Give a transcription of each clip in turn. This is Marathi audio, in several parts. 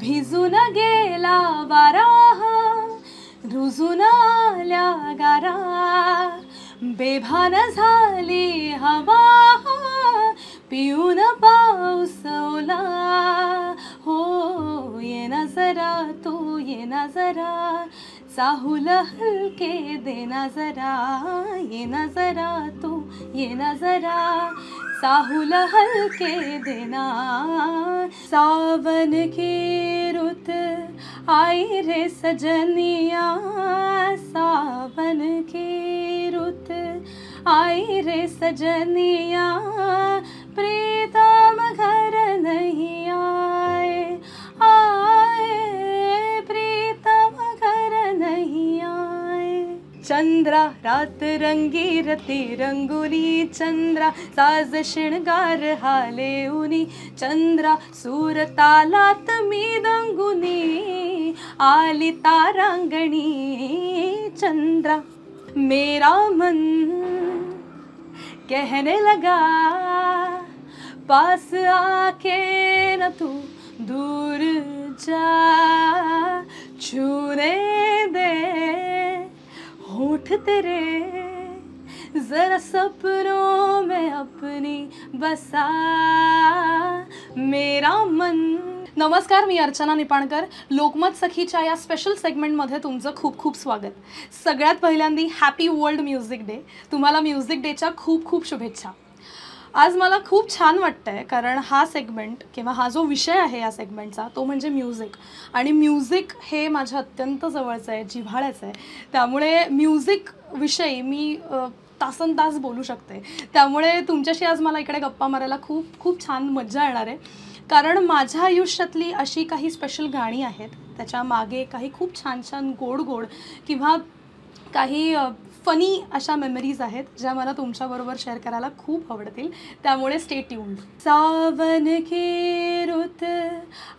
भिजून गेला वारा. रुजून आल्या गारा. बेभान झाली हवा. पिऊन पाऊस ओला हो ये ना जरा तू ये ना जरा. चाहूल हलके देना जरा. ये ना जरा तू ये ना जरा. साहुल हलके देना सावन की रुत आई रे सजनिया सावन की रुत आई रे सजनिया प्रेम चंद्रा रात रंगी रती रंगुली चंद्रा साज शिणगार हाले उनी चंद्रा सूर तालात मी दंगुनी आली तारांगणी चंद्रा मेरा मन कहने लगा पास आके न तू दूर जा छूने दे तेरे जरा सपनों में अपनी बसा। मेरा मन। नमस्कार मी अर्चना निपाणकर. लोकमत सखीच्या या स्पेशल सेगमेंटमध्ये तुमचं खूप खूप स्वागत. सगळ्यात पहिल्यांदी हॅपी वर्ल्ड म्युझिक डे तुम्हाला म्युझिक डेच्या खूप खूप शुभेच्छा. आज मला खूप छान वाटतं आहे कारण हा सेगमेंट किंवा हा जो विषय आहे या सेगमेंटचा तो म्हणजे म्युझिक आणि म्युझिक हे माझ्या अत्यंत जवळचं आहे जिव्हाळ्याचं आहे. त्यामुळे म्युझिक विषयी मी तासन तास बोलू शकते. त्यामुळे तुमच्याशी आज मला इकडे गप्पा मारायला खूप खूप छान मज्जा येणार आहे. कारण माझ्या आयुष्यातली अशी काही स्पेशल गाणी आहेत त्याच्यामागे काही खूप छान छान गोड गोड किंवा काही फनी अशा मेमरीज आहेत ज्या मला तुमच्याबरोबर शेअर करायला खूप आवडतील. त्यामुळे स्टेट येऊन सावन की रुत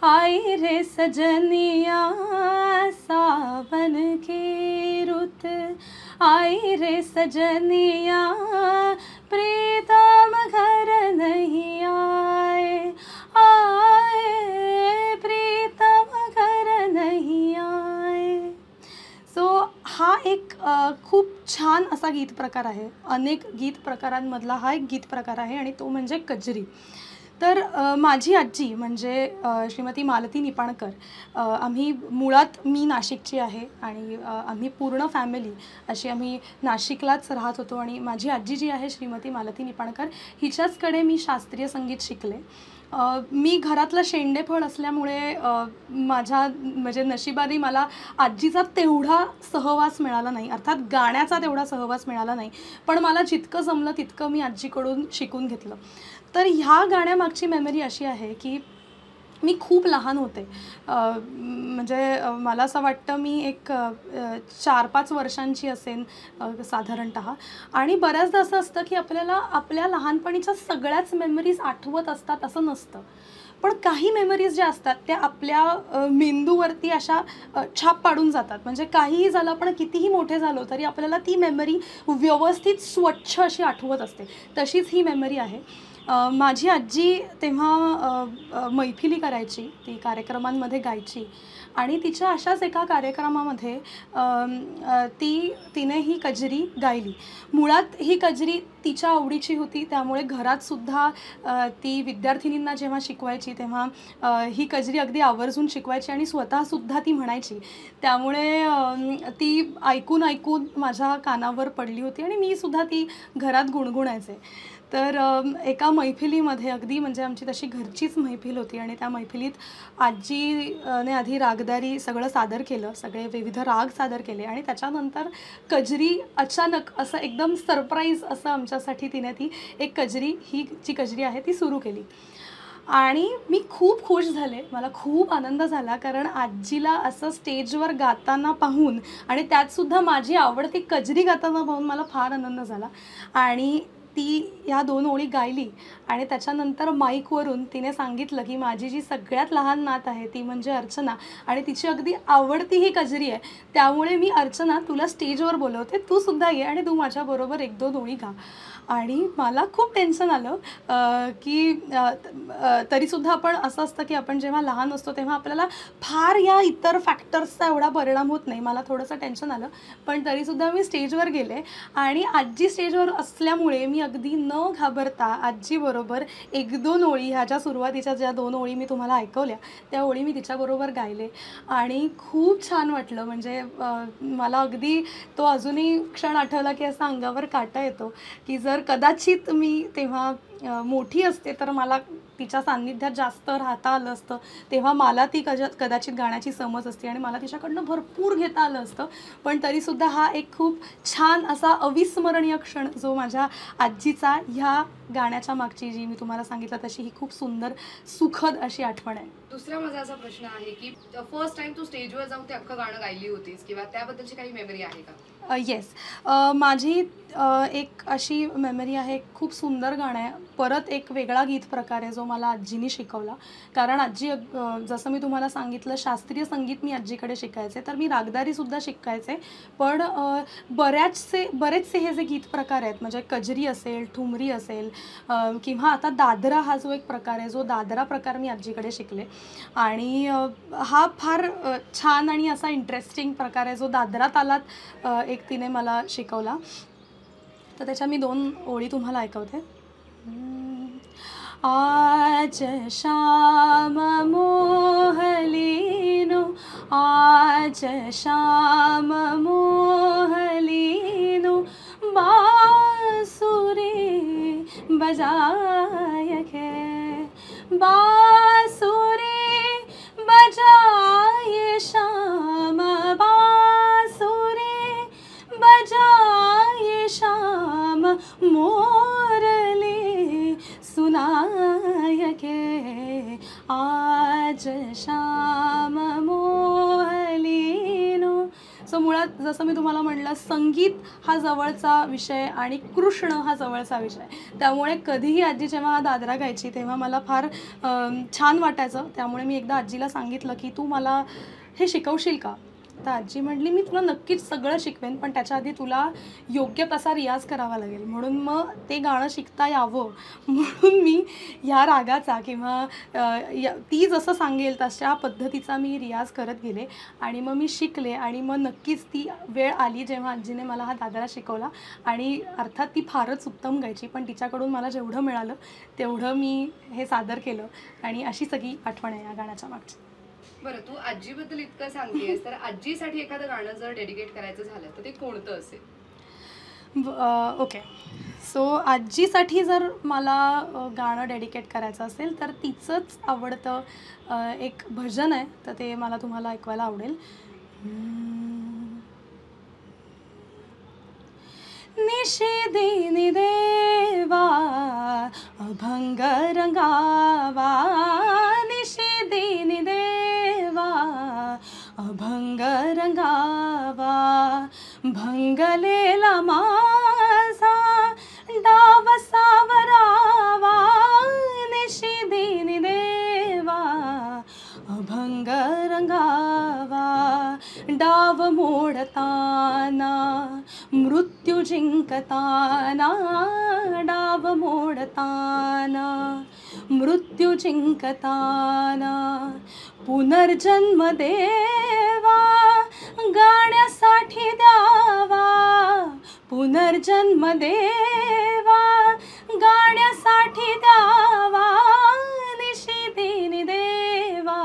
आई रे सजनिया सावन की रुत आई रे सजनिया प्रीतम घर नहीं आए आए प्रीतम घर नहीं आए। हा एक खूप छान असा गीत प्रकार आहे. अनेक गीत प्रकारांमधला हा एक गीत प्रकार आहे आणि तो म्हणजे कजरी. तर माझी आजी म्हणजे श्रीमती मालती निपाणकर आम्ही मुळात मी नाशिकची आहे आणि आम्ही पूर्ण फॅमिली अशी आम्ही नाशिकलाच राहत होतो आणि माझी आजी जी आहे श्रीमती मालती निपाणकर हिच्याचकडे मी शास्त्रीय संगीत शिकले. मी घरातलं शेंडेफळ असल्यामुळे माझ्या म्हणजे नशिबाने मला आजीचा तेवढा सहवास मिळाला नाही. अर्थात गाण्याचा तेवढा सहवास मिळाला नाही. पण मला जितकं जमलं तितकं मी आजीकडून शिकून घेतलं. तर ह्या गाण्यामागची मेमरी अशी आहे की मी खूप लहान होते. म्हणजे मला असं वाटतं मी एक चार पाच वर्षांची असेन साधारणत. आणि बऱ्याचदा असं असतं की आपल्याला आपल्या लहानपणीच्या सगळ्याच मेमरीज आठवत असतात असं नसतं. पण काही मेमरीज ज्या असतात त्या आपल्या मेंदूवरती अशा छाप पाडून जातात. म्हणजे काहीही झालं आपण कितीही मोठे झालो तरी आपल्याला ती मेमरी व्यवस्थित स्वच्छ अशी आठवत असते. तशीच ही मेमरी आहे. माझी आजी तेव्हा मैफिली करायची ती कार्यक्रमांमध्ये गायची. आणि तिच्या अशाच एका कार्यक्रमामध्ये ती तिने ही कजरी गायली. मुळात ही कजरी तिच्या आवडीची होती त्यामुळे घरातसुद्धा ती विद्यार्थिनींना जेव्हा शिकवायची तेव्हा ही कजरी अगदी आवर्जून शिकवायची आणि स्वतःसुद्धा ती म्हणायची. त्यामुळे ती ऐकून ऐकून माझ्या कानावर पडली होती आणि मीसुद्धा ती घरात गुणगुणायचे. तर एका मैफिलीमध्ये अगदी म्हणजे आमची तशी घरचीच मैफिल होती आणि त्या मैफिलीत आजीने आधी रागदारी सगळं सादर केलं सगळे विविध राग सादर केले आणि त्याच्यानंतर कजरी अचानक असं एकदम सरप्राईज असं आमच्यासाठी तिने ती एक कजरी ही जी कजरी आहे ती सुरू केली. आणि मी खूप खुश झाले मला खूप आनंद झाला कारण आजीला असं स्टेजवर गाताना पाहून आणि त्यातसुद्धा माझी आवडती कजरी गाताना पाहून मला फार आनंद झाला. आणि ती ह्या दोन ओळी गायली आणि त्याच्यानंतर माईकवरून तिने सांगितलं की माझी जी सगळ्यात लहान नात आहे ती म्हणजे अर्चना आणि तिची अगदी आवडती ही कजरी आहे. त्यामुळे मी अर्चना तुला स्टेजवर बोलवते. तू सुद्धा ये आणि तू माझ्याबरोबर एक दोन ओळी गा. आणि मला खूप टेन्शन आलं की तरीसुद्धा आपण असं असतं की आपण जेव्हा लहान असतो तेव्हा आपल्याला फार या इतर फॅक्टर्सचा एवढा परिणाम होत नाही. मला थोडंसं टेन्शन आलं. पण तरीसुद्धा मी स्टेजवर गेले आणि आजी स्टेजवर असल्यामुळे मी अगदी न घाबरता आजीबरोबर एक दोन ओळी ह्या ज्या सुरुवातीच्या ज्या दोन ओळी मी तुम्हाला ऐकवल्या त्या ओळी मी तिच्याबरोबर गायले. आणि खूप छान वाटलं. म्हणजे मला अगदी तो अजूनही क्षण आठवला की असा अंगावर काटा येतो की जर कदाचित मी तेव्हा मोठी असते तर मला तिच्या सान्निध्यात जास्त राहता आलं असतं. तेव्हा मला ती कजा कदाचित गाण्याची समज असते आणि मला तिच्याकडनं भरपूर घेता आलं असतं. पण तरीसुद्धा हा एक खूप छान असा अविस्मरणीय क्षण जो माझ्या आजीचा ह्या गाण्याच्या मागची जी मी तुम्हाला सांगितलं तशी ही खूप सुंदर सुखद अशी आठवण आहे. दुसरा माझा असा प्रश्न आहे की फर्स्ट टाइम तू स्टेजवर जाऊन ते अख्खं गाणं गायली होतीस किंवा त्याबद्दलची काही मेमरी आहे का? येस माझी एक अशी मेमरी आहे खूप सुंदर गाणं आहे. परत एक वेगळा गीत प्रकार आहे जो मला आजीने शिकवला. कारण आजी अ, जसं मी तुम्हाला सांगितलं शास्त्रीय संगीत मी आजीकडे शिकायचे तर मी रागदारीसुद्धा शिकायचे. पण बऱ्याचसे बरेचसे हे जे गीत प्रकार आहेत म्हणजे कजरी असेल ठुमरी असेल किंवा आता दादरा हा जो एक प्रकार आहे जो दादरा प्रकार मी आजीकडे शिकले. आणि हा फार छान आणि असा इंटरेस्टिंग प्रकार आहे. जो दादरा तालात एक तिने मला शिकवला. तर त्याच्या मी दोन ओळी तुम्हाला ऐकवते. आज श्याम मोहलीनो आज श्याम मोहलीनो बासुरी बजाय के बा जसं मी तुम्हाला म्हटलं संगीत हा जवळचा विषय आणि कृष्ण हा जवळचा विषय. त्यामुळे कधीही आजी जेव्हा दादरा गायची तेव्हा मला फार छान वाटायचं. त्यामुळे मी एकदा आजीला सांगितलं की तू मला हे शिकवशील का? तर आजी म्हटली मी तुला नक्कीच सगळं शिकवेन पण त्याच्या आधी तुला योग्य तसा रियाज करावा लागेल? म्हणून मग ते गाणं शिकता यावं. म्हणून मी ह्या रागाचा किंवा ती जसं सांगेल तशा पद्धतीचा मी रियाज करत गेले आणि मग मी शिकले आणि मग नक्कीच ती वेळ आली जेव्हा आजीने मला हा दादरा शिकवला आणि अर्थात ती फारच उत्तम गायची पण तिच्याकडून मला जेवढं मिळालं तेवढं मी हे सादर केलं आणि अशी सगळी आठवण आहे या गाण्याच्या मागची. बरं तू आजीबद्दल इतकं सांगतेस तर आजीसाठी एखादं गाणं जर डेडिकेट करायचं झालं तर ते कोणतं असेल? ब- ओके. सो आजीसाठी जर मला गाणं डेडिकेट करायचं असेल तर तिचंच आवडतं एक भजन आहे तर ते मला तुम्हाला ऐकवायला आवडेल. निषेधिनी देवा अभंग रंगावा. निषेधिनी देवा रंगावा भंगलेला माझा डाव सावरावा निषेधिनी देवा अभंग रंगावा डाव मोडताना मृत्यू जिंकताना डाव मोडताना मृत्यू जिंकताना पुनर्जन्म देवा गाण्यासाठी द्यावा. पुनर्जन्म देवा गाण्यासाठी द्यावा. निशिदिनी देवा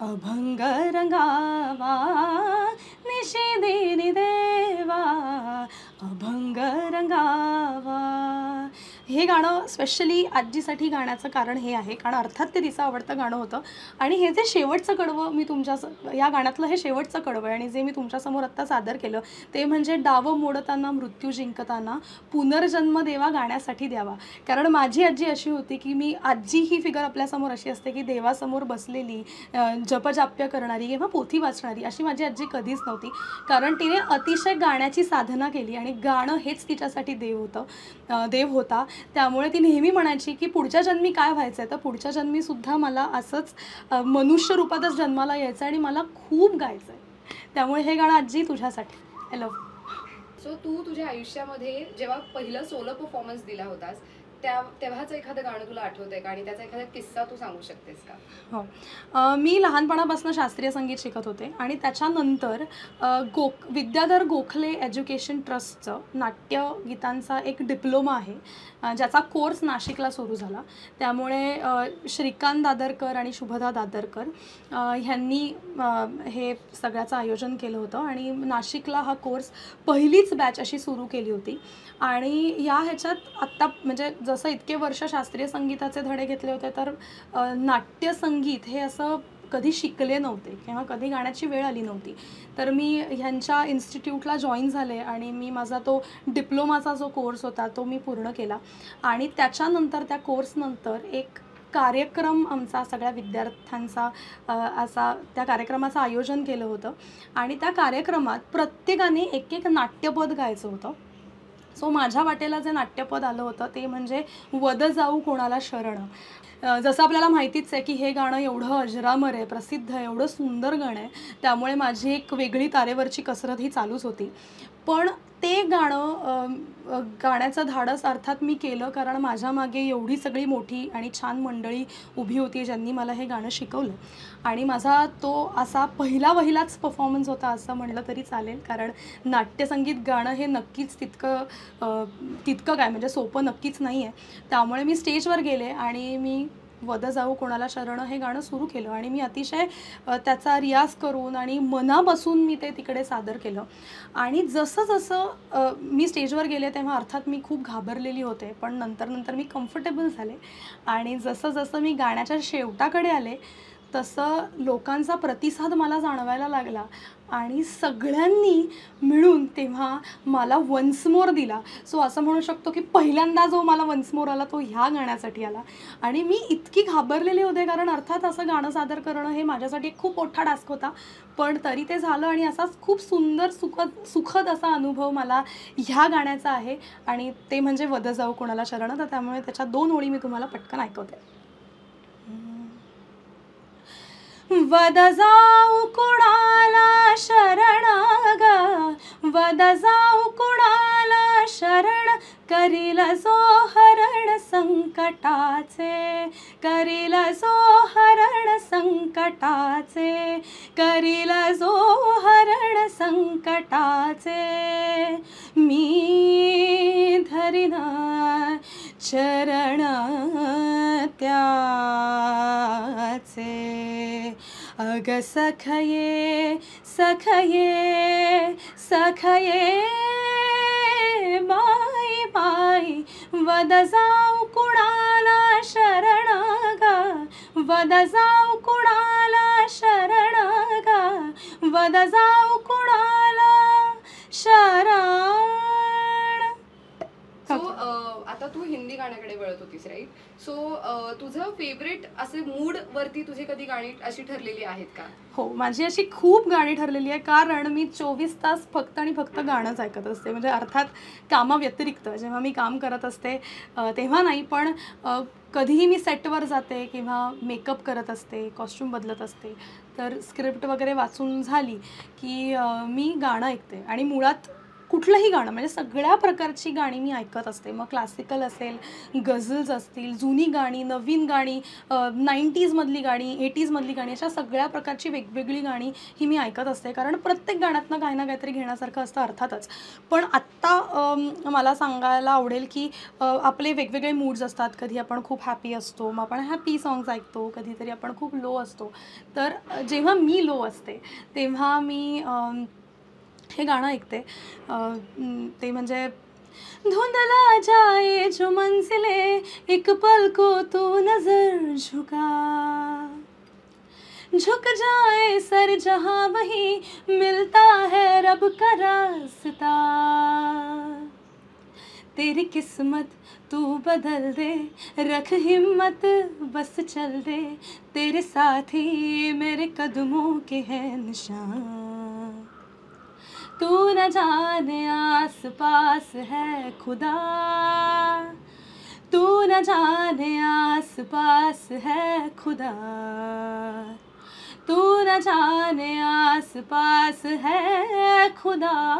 अभंग रंगावा. निशिदिनी देवा अभंग रंगावा हे गाणं स्पेशली आजीसाठी गाण्याचं कारण हे आहे. कारण अर्थात ते तिचं आवडतं गाणं होतं. आणि हे जे शेवटचं कडवं मी तुमच्या या गाण्यातलं हे शेवटचं कडवं आहे. आणि जे मी तुमच्यासमोर आत्ता सादर केलं ते म्हणजे डावं मोडताना मृत्यू जिंकताना पुनर्जन्म देवा गाण्यासाठी द्यावा. कारण माझी आजी अशी होती की मी आजी ही फिगर आपल्यासमोर अशी असते की देवासमोर बसलेली जपजाप्य करणारी किंवा पोथी वाचणारी अशी माझी आजी कधीच नव्हती. कारण तिने अतिशय गाण्याची साधना केली आणि गाणं हेच तिच्यासाठी देव होतं देव होता. त्यामुळे ती नेहमी म्हणायची की पुढच्या जन्मी काय व्हायचं आहे तर पुढच्या जन्मीसुद्धा मला असंच मनुष्य रूपातच जन्माला यायचं आणि मला खूप गायचं आहे त्यामुळे हे गाणं आजी तुझ्यासाठी. आय लव्ह सो तू तुझ्या आयुष्यामध्ये जेव्हा पहिलं सोलो परफॉर्मन्स दिला होतास त्या तेव्हाच एखादं गाणं तुला आठवतंय का? आणि त्याचा एखादा किस्सा तू सांगू शकतेस का? हो. मी लहानपणापासून शास्त्रीय संगीत शिकत होते आणि त्याच्यानंतर गोख विद्याधर गोखले एज्युकेशन ट्रस्टचं नाट्य गीतांचा एक डिप्लोमा आहे ज्याचा कोर्स नाशिकला सुरू झाला. त्यामुळे श्रीकांत दादरकर आणि शुभदा दादरकर ह्यांनी हे सगळ्याचं आयोजन केलं होतं आणि नाशिकला हा कोर्स पहिलीच बॅच अशी सुरू केली होती. आणि या ह्याच्यात आत्ता म्हणजे जसं इतके वर्ष शास्त्रीय संगीताचे धडे घेतले होते तर नाट्यसंगीत हे असं कधी शिकले नव्हते किंवा कधी गाण्याची वेळ आली नव्हती. तर मी ह्यांच्या इन्स्टिट्यूटला जॉईन झाले आणि मी माझा तो डिप्लोमाचा जो कोर्स होता तो मी पूर्ण केला. आणि त्याच्यानंतर त्या कोर्सनंतर एक कार्यक्रम आमचा सगळ्या विद्यार्थ्यांचा असा त्या कार्यक्रमाचं आयोजन केलं होतं. आणि त्या कार्यक्रमात प्रत्येकाने एक एक नाट्यपद गायचं होतं. सो माझ्या वाटेला जे नाट्यपद आलं होतं ते म्हणजे वद जाऊ कोणाला शरण. जसं आपल्याला माहितीच आहे की हे गाणं एवढं अजरामर आहे प्रसिद्ध आहे एवढं सुंदर गाणं आहे त्यामुळे माझी एक वेगळी तारेवरची कसरत ही चालूच होती. पण ते गाणं गाण्याचं धाडस अर्थात मी केलं कारण माझ्या मागे एवढी सगळी मोठी आणि छान मंडळी उभी होती ज्यांनी मला हे गाणं शिकवलं. आणि माझा तो असा पहिला वहिलाच परफॉर्मन्स होता असं म्हणलं तरी चालेल कारण नाट्यसंगीत गाणं हे नक्कीच तितकं तितकं काय म्हणजे सोपं नक्कीच नाही आहे त्यामुळे मी स्टेजवर गेले आणि मी वद जाऊ कोणाला शरण हे गाणं सुरू केलं. आणि मी अतिशय त्याचा रियाज करून आणि मनापासून मी ते तिकडे सादर केलं. आणि जसं जसं मी स्टेजवर गेले तेव्हा अर्थात मी खूप घाबरलेली होते पण नंतर नंतर मी कम्फर्टेबल झाले. आणि जसं जसं मी गाण्याच्या शेवटाकडे आले तसं लोकांचा प्रतिसाद मला जाणवायला लागला. आणि सगळ्यांनी मिळून तेव्हा मला वन्स मोर दिला. सो असं म्हणू शकतो की पहिल्यांदा जो मला वन्स मोर आला तो ह्या गाण्यासाठी आला. आणि मी इतकी घाबरलेली होते कारण अर्थात असं गाणं सादर करणं हे माझ्यासाठी एक खूप मोठा टास्क होता. पण तरी ते झालं आणि असाच खूप सुंदर सुखद सुखद असा अनुभव मला ह्या गाण्याचा आहे. आणि ते म्हणजे वद जाऊ कोणाला शरण. तर त्यामुळे त्याच्या दोन ओळी मी तुम्हाला पटकन ऐकवते. वद जाऊ कुणाला शरण ग? वद जाऊ कुणाला शरण? करील जो हरण संकटाचे. करील जो हरण संकटाचे. करील जो हरण संकटाचे. मी धरिना चरण त्याचे अग सखये सखये सखये बाई बाई वद जाऊ कुणाला शरण गा वद जाऊ कुणाला शरण गा वद जाऊ कुणाला शरण तू हिंदी गाण्याकडे वळत होतीस राईट सो तुझं फेवरेट असे मूड वरती तुझी कधी गाणी अशी ठरलेली आहेत का? हो माझी अशी खूप गाणी ठरलेली आहे कारण मी चोवीस तास फक्त आणि फक्त गाणंच ऐकत असते. म्हणजे अर्थात कामाव्यतिरिक्त जेव्हा मी काम करत असते तेव्हा नाही पण कधीही मी सेटवर जाते किंवा मेकअप करत असते कॉस्ट्यूम बदलत असते तर स्क्रिप्ट वगैरे वाचून झाली की मी गाणं ऐकते. आणि मुळात कुठलंही गाणं म्हणजे सगळ्या प्रकारची गाणी मी ऐकत असते. मग क्लासिकल असेल गझल्स असतील जुनी गाणी नवीन गाणी नाईन्टीजमधली गाणी एटीजमधली गाणी अशा सगळ्या प्रकारची वेगवेगळी गाणी ही मी ऐकत असते. कारण प्रत्येक गाण्यातनं काही ना काहीतरी घेण्यासारखं असतं अर्थातच. पण आत्ता मला सांगायला आवडेल की आपले वेगवेगळे मूड्स असतात. कधी आपण खूप हॅपी असतो मग आपण हॅपी सॉंग्स ऐकतो. कधीतरी आपण खूप लो असतो. तर जेव्हा मी लो असते तेव्हा मी हे गाणं ऐकते. अ, म, ते म्हणजे जाए जो मंजिले एक पल को तू नज़र झुका. झुक जाए सर जहाँ वही मिलता है रब का रास्ता. तेरी किस्मत तू बदल दे रख हिम्मत बस चल दे. तेरे साथ ही मेरे कदमों के हैं निशान. तू न जाने आस पास है खुदा। तू न जाने आस पास है खुदा। तू न जाने आस पास है खुदा।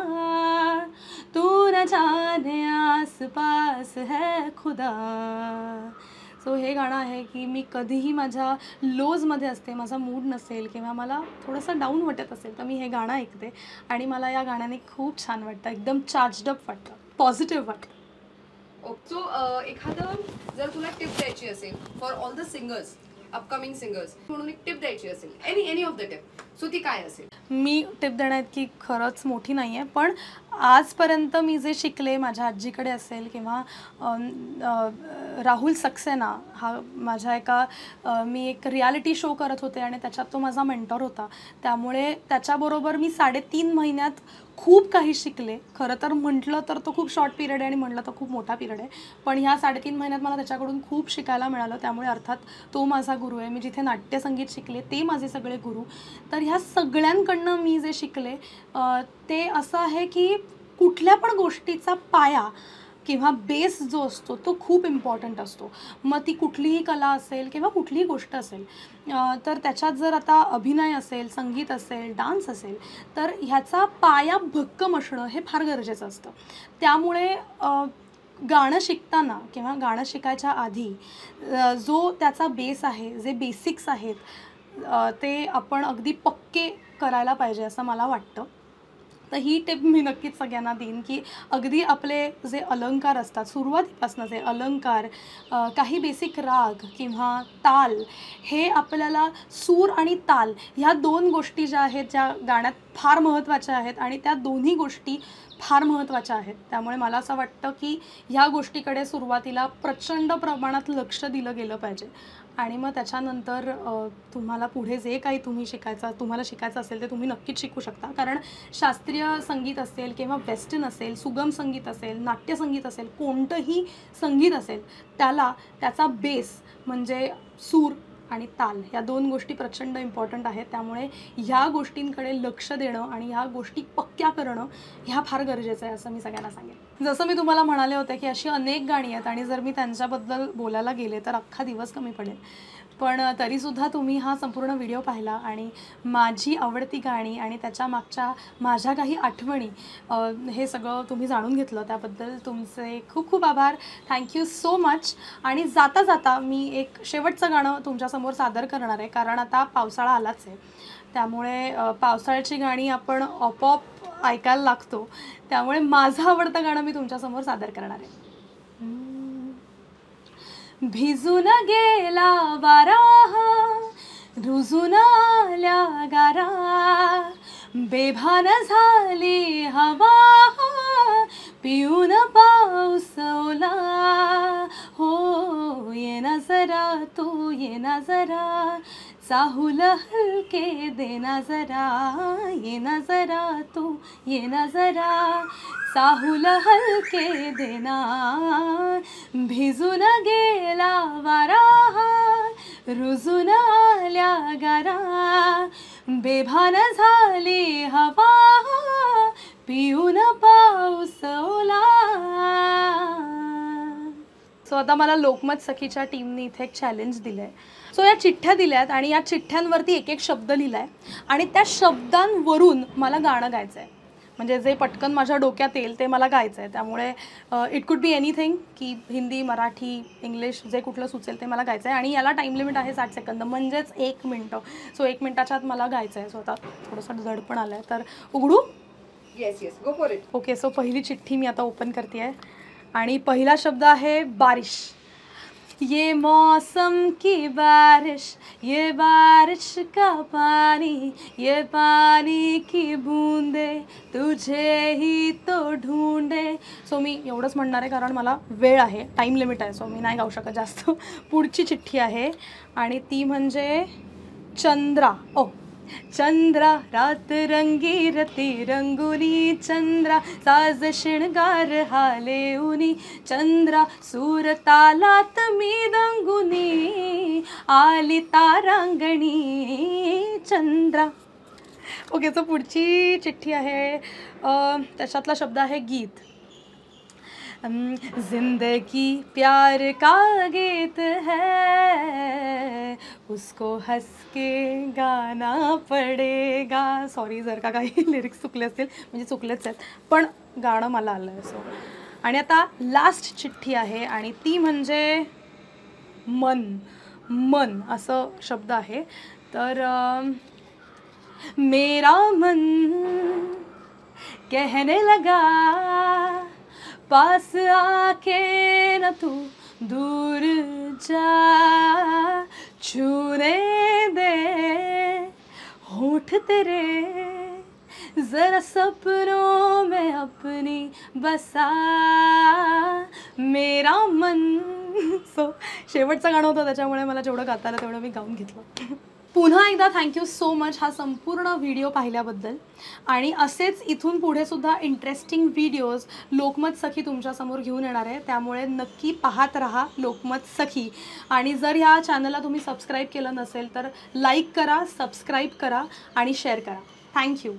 तू न जाने आस पास है खुदा। सो हे गाणं आहे की मी कधीही माझ्या लोजमध्ये असते माझा मूड नसेल किंवा मला थोडंसं डाऊन वाटत असेल तर मी हे गाणं ऐकते. आणि मला या गाण्याने खूप छान वाटतं एकदम चार्जडअप वाटतं पॉझिटिव्ह वाटतं. सो एखादं जर तुला टिप द्यायची असेल for all the singers upcoming singers म्हणून एक टिप द्यायची असेल any any of the tip so ती काय असेल? मी टिप देण्याइतकी खरंच मोठी नाही आहे पण आजपर्यंत मी जे शिकले माझ्या आजीकडे असेल किंवा राहुल सक्सेना हा माझ्या एका मी एक रियालिटी शो करत होते आणि त्याच्यात तो माझा मेंटॉर होता. त्यामुळे त्याच्याबरोबर मी साडेतीन महिन्यात खूप काही शिकले. खरं तर म्हटलं तर तो खूप शॉर्ट पिरियड आहे आणि म्हटलं तर खूप मोठा पिरियड आहे. पण ह्या साडेतीन महिन्यात मला त्याच्याकडून खूप शिकायला मिळालं. त्यामुळे अर्थात तो माझा गुरु आहे. मी जिथे नाट्यसंगीत शिकले ते माझे सगळे गुरु. तर ह्या सगळ्यांकडनं मी जे शिकले ते असं आहे की कुठल्या पण गोष्टीचा पाया किंवा बेस जो असतो तो खूप इम्पॉर्टंट असतो. मग ती कुठलीही कला असेल किंवा कुठलीही गोष्ट असेल तर त्याच्यात जर आता अभिनय असेल संगीत असेल डान्स असेल तर ह्याचा पाया भक्कम असणं हे फार गरजेचं असतं. त्यामुळे गाणं शिकताना किंवा गाणं शिकायच्या आधी जो त्याचा बेस आहे जे बेसिक्स आहेत ते आपण अगदी पक्के करायला पाहिजे असं मला वाटतं. तर ही टिप मी नक्कीच सगळ्यांना देईन की अगदी आपले जे अलंकार असतात सुरुवातीपासून जे अलंकार काही बेसिक राग किंवा ताल हे आपल्याला सूर आणि ताल ह्या दोन गोष्टी ज्या आहेत ज्या गाण्यात फार महत्त्वाच्या आहेत आणि त्या दोन्ही गोष्टी फार महत्त्वाच्या आहेत. त्यामुळे मला असं वाटतं की ह्या गोष्टीकडे सुरुवातीला प्रचंड प्रमाणात लक्ष दिलं गेलं पाहिजे. आणि मग त्याच्यानंतर तुम्हाला पुढे जे काही तुम्ही शिकायचं तुम्हाला शिकायचं असेल ते तुम्ही नक्कीच शिकू शकता. कारण शास्त्रीय संगीत असेल किंवा वेस्टर्न असेल सुगम संगीत असेल नाट्यसंगीत असेल कोणतंही संगीत असेल त्याला त्याचा बेस म्हणजे सूर आणि ताल ह्या दोन गोष्टी प्रचंड इम्पॉर्टंट आहेत. त्यामुळे ह्या गोष्टींकडे लक्ष देणं आणि ह्या गोष्टी पक्क्या करणं ह्या फार गरजेचं आहे असं मी सगळ्यांना सांगेन. जसं मी तुम्हाला म्हणाले होते की अशी अनेक गाणी आहेत आणि जर मी त्यांच्याबद्दल बोलायला गेले तर अख्खा दिवस कमी पडेल. पण तरीसुद्धा तुम्ही हा संपूर्ण व्हिडिओ पाहिला आणि माझी आवडती गाणी आणि त्याच्या मागच्या माझ्या काही आठवणी हे सगळं तुम्ही जाणून घेतलं त्याबद्दल तुमचे खूप खूप आभार. थँक्यू सो मच आणि जाता जाता मी एक शेवटचं गाणं तुमच्यासमोर सादर करणार आहे कारण आता पावसाळा आलाच आहे. त्यामुळे पावसाळ्याची गाणी आपण आपोआप ऐकायला लागतो. त्यामुळे माझं आवडतं गाणं मी तुमच्यासमोर सादर करणार आहे. भिजून गेला वारा रुजून आल्या गारा. बेभान झाली हवा पिऊन पाऊस ओला हो ये ना जरा तू ये ना जरा. चाहूल हलके दे ना जरा ये ना जरा तू ये ना जरा. चाहूल हलके देना भिजून गेला वारा रुजून आल्या गारा. बेभान झाली हवा पिऊन पाऊस ओला. सो आता मला लोकमत सखीच्या टीमने इथे एक चॅलेंज दिलं आहे सो या चिठ्ठ्या दिल्यात आणि या चिठ्ठ्यांवरती एक एक शब्द लिहिला आहे आणि त्या शब्दांवरून मला गाणं गायचं आहे म्हणजे जे पटकन माझ्या डोक्यात येईल ते मला गायचं आहे त्यामुळे इट कुड बी एनिथिंग की हिंदी मराठी इंग्लिश जे कुठलं सुचेल ते मला गायचं आहे आणि याला टाईम लिमिट आहे साठ सेकंद म्हणजेच एक मिनटं. सो एक मिनटाच्या आत मला गायचं आहे सो आता थोडंसं जड पण आलं आहे तर उघडू? Yes yes go for it okay so पहिली चिठ्ठी मी आता ओपन करते आहे आणि पहिला शब्द आहे बारिश. ये मौसम की बारिश ये बारिश का पानी ये पानी की बूंदे तुझे ही तो ढूंढे. सो मी एवढंच म्हणणार आहे कारण मला वेळ आहे टाईम लिमिट आहे सो मी नाही गाऊ शकत जास्त. पुढची चिठ्ठी आहे आणि ती म्हणजे चंद्रा. ओ चंद्रा रात रंगी रती रंगुनी चंद्रा साज शिणगार हाले उनी चंद्रा सूर तालात मी दंगुनी आली तारांगणी चंद्रा. ओके सो पुढची चिठ्ठी आहे त्याच्यातला शब्द आहे गीत. जिंदगी प्यार का गीत है। उसको हंस के गाना पडेगा। सॉरी जर का काही लिरिक्स चुकले असतील म्हणजे चुकलेच आहेत. पण गाणं मला आलं आहे सो आणि आता लास्ट चिठ्ठी आहे आणि ती म्हणजे मन. मन असं शब्द आहे. तर मेरा मन कहने लगा पास आके न तू दूर जा। छूने दे होठ तेरे जरा सपनों में अपनी बसा। मेरा मन सो शेवटचं गाणं होतं त्याच्यामुळे मला जेवढं गाता आलं तेवढं मी गाऊन घेतलं. पुन्हा एकदा थँक्यू सो मच हा संपूर्ण व्हिडिओ पाहिल्याबद्दल. आणि असेच इथून पुढे सुद्धा इंटरेस्टिंग व्हिडिओज लोकमत सखी तुमच्यासमोर घेऊन येणार आहे. त्यामुळे नक्की पाहत राहा लोकमत सखी. आणि जर ह्या चॅनलला तुम्ही सबस्क्राईब केलं नसेल तर लाईक करा सबस्क्राईब करा आणि शेअर करा. थँक्यू